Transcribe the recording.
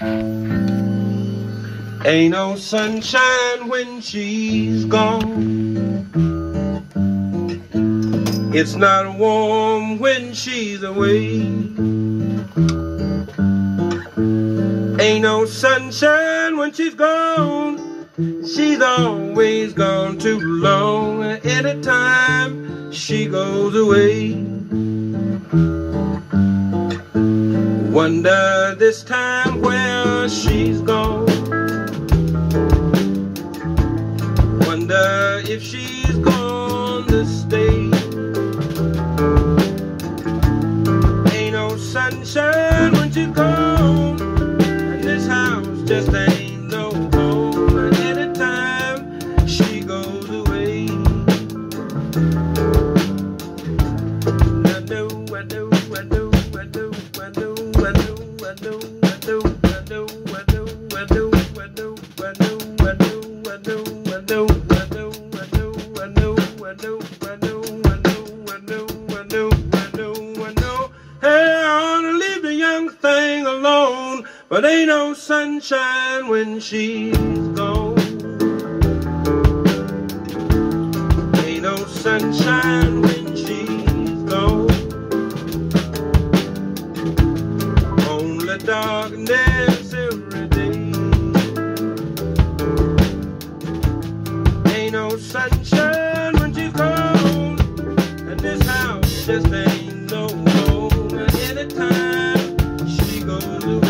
Ain't no sunshine when she's gone. It's not warm when she's away. Ain't no sunshine when she's gone. She's always gone too long. Anytime she goes away. Wonder this time where she's gone. Wonder if she's gone to stay. Ain't no sunshine when she's gone. And this house just ain't no home. And Anytime she goes away. I know, I know, I know, I know, I know, I know, I know. Hey, I ought to leave the young thing alone, but ain't no sunshine when she's gone. Ain't no sunshine when she's gone. Only darkness every day. Ain't no sunshine just ain't no home. Anytime she goes away.